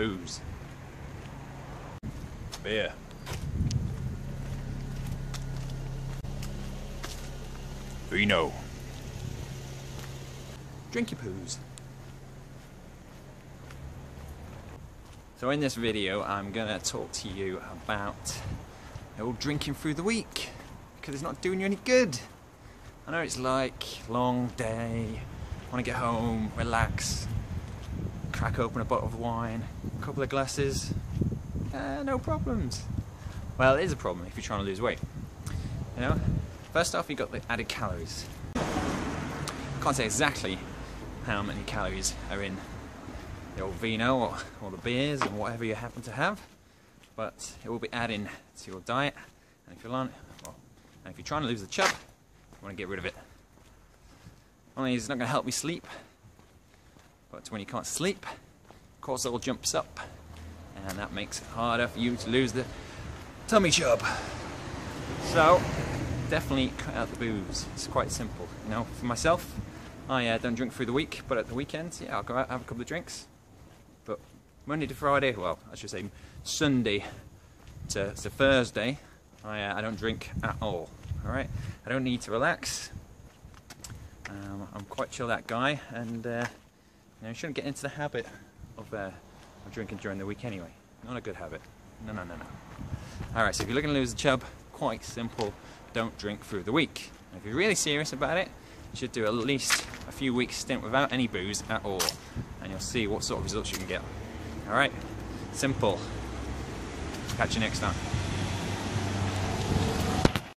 booze. Beer. Vino. Drink your poos. So in this video I'm gonna talk to you about old drinking through the week because it's not doing you any good. I know it's like long day, want to get home, relax, crack open a bottle of wine, a couple of glasses, uh, no problems. Well, it is a problem if you're trying to lose weight. You know, first off, you've got the added calories. Can't say exactly how many calories are in the old vino or, or the beers and whatever you happen to have, but it will be adding to your diet. And if you're well, and if you're trying to lose the chub, you want to get rid of it. Only it's not going to help me sleep, but when you can't sleep, cortisol jumps up, and that makes it harder for you to lose the tummy chub. So, definitely cut out the booze. It's quite simple. You know, for myself, I uh, don't drink through the week, but at the weekends, yeah, I'll go out have a couple of drinks. But Monday to Friday, well, I should say Sunday to, to Thursday, I, uh, I don't drink at all. All right, I don't need to relax. Um, I'm quite chill that guy, and uh, you shouldn't get into the habit of, uh, of drinking during the week anyway. Not a good habit. No, no, no, no. All right, so if you're looking to lose the chub, quite simple. Don't drink through the week. And if you're really serious about it, you should do at least a few weeks stint without any booze at all, and you'll see what sort of results you can get. All right, simple. Catch you next time.